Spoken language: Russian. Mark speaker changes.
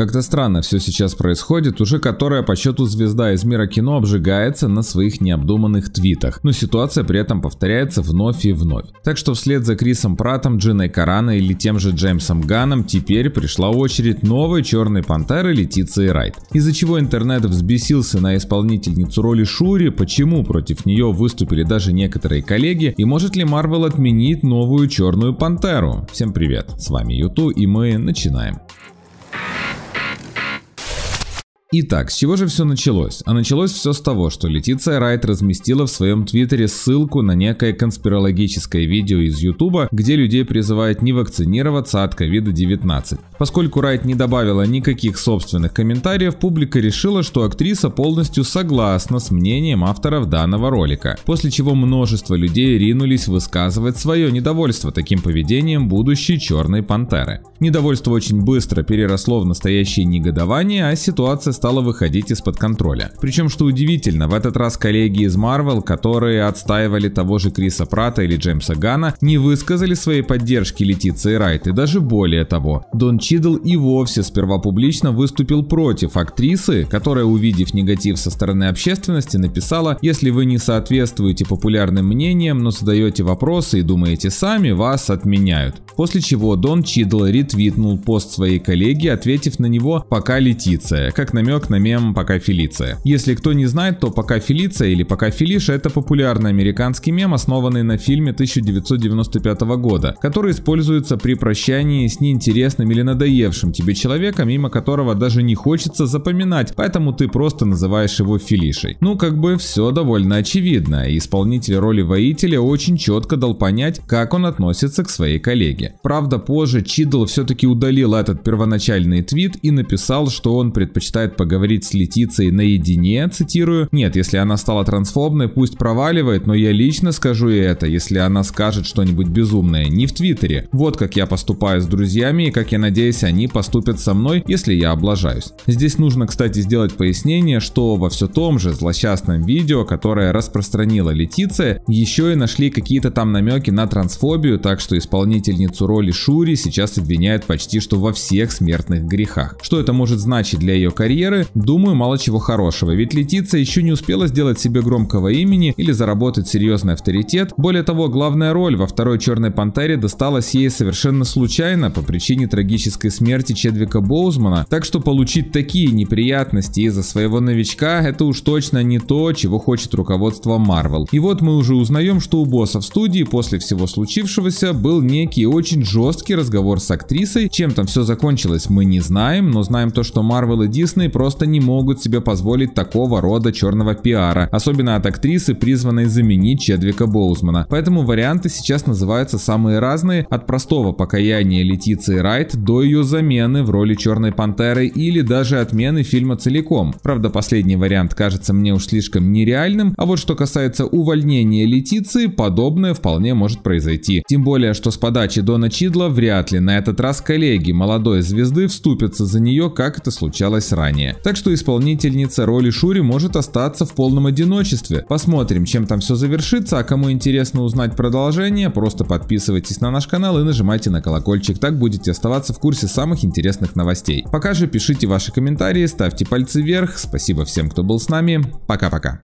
Speaker 1: Как-то странно все сейчас происходит, уже которая по счету звезда из мира кино обжигается на своих необдуманных твитах, но ситуация при этом повторяется вновь и вновь. Так что вслед за Крисом Пратом, Джиной Караной или тем же Джеймсом Ганом теперь пришла очередь новой черной пантеры Летиции Райт. Из-за чего интернет взбесился на исполнительницу роли Шури, почему против нее выступили даже некоторые коллеги и может ли Марвел отменить новую черную пантеру. Всем привет, с вами Юту и мы начинаем. Итак, с чего же все началось? А началось все с того, что Летиция Райт разместила в своем твиттере ссылку на некое конспирологическое видео из Ютуба, где людей призывают не вакцинироваться от COVID-19. Поскольку Райт не добавила никаких собственных комментариев, публика решила, что актриса полностью согласна с мнением авторов данного ролика, после чего множество людей ринулись высказывать свое недовольство таким поведением будущей Черной Пантеры. Недовольство очень быстро переросло в настоящее негодование, а ситуация стала выходить из-под контроля. Причем, что удивительно, в этот раз коллеги из Marvel, которые отстаивали того же Криса Прата или Джеймса Гана, не высказали своей поддержки Летиции Райт, и даже более того, Дон Чидл и вовсе сперва публично выступил против актрисы, которая, увидев негатив со стороны общественности, написала, если вы не соответствуете популярным мнениям, но задаете вопросы и думаете сами, вас отменяют. После чего Дон Чидл ретвитнул пост своей коллеги, ответив на него «пока Летиция», как намек намек на мем «Пока Фелиция». Если кто не знает, то «Пока Фелиция» или «Пока Фелиша» — это популярный американский мем, основанный на фильме 1995 года, который используется при прощании с неинтересным или надоевшим тебе человеком, мимо которого даже не хочется запоминать, поэтому ты просто называешь его Фелишей. Ну, как бы все довольно очевидно, и исполнитель роли воителя очень четко дал понять, как он относится к своей коллеге. Правда, позже Чидл все-таки удалил этот первоначальный твит и написал, что он предпочитает поговорить с Летицей наедине, цитирую. Нет, если она стала трансфобной, пусть проваливает, но я лично скажу ей это, если она скажет что-нибудь безумное, не в Твиттере. Вот как я поступаю с друзьями и как я надеюсь они поступят со мной, если я облажаюсь. Здесь нужно, кстати, сделать пояснение, что во все том же злосчастном видео, которое распространила Летиция, еще и нашли какие-то там намеки на трансфобию, так что исполнительницу роли Шури сейчас обвиняют почти что во всех смертных грехах. Что это может значить для ее карьеры? Карьеры, думаю, мало чего хорошего, ведь Летиция еще не успела сделать себе громкого имени или заработать серьезный авторитет. Более того, главная роль во второй Черной Пантере досталась ей совершенно случайно по причине трагической смерти Чедвика Боузмана, так что получить такие неприятности из-за своего новичка это уж точно не то, чего хочет руководство Marvel. И вот мы уже узнаем, что у босса в студии после всего случившегося был некий очень жесткий разговор с актрисой. Чем там все закончилось мы не знаем, но знаем то, что Marvel и Disney просто не могут себе позволить такого рода черного пиара, особенно от актрисы, призванной заменить Чедвика Боузмана. Поэтому варианты сейчас называются самые разные, от простого покаяния Летиции Райт до ее замены в роли Черной Пантеры или даже отмены фильма целиком. Правда, последний вариант кажется мне уж слишком нереальным, а вот что касается увольнения Летиции, подобное вполне может произойти. Тем более, что с подачи Дона Чидла вряд ли на этот раз коллеги молодой звезды вступятся за нее, как это случалось ранее. Так что исполнительница роли Шури может остаться в полном одиночестве. Посмотрим, чем там все завершится, а кому интересно узнать продолжение, просто подписывайтесь на наш канал и нажимайте на колокольчик, так будете оставаться в курсе самых интересных новостей. Пока же пишите ваши комментарии, ставьте пальцы вверх, спасибо всем, кто был с нами, пока-пока.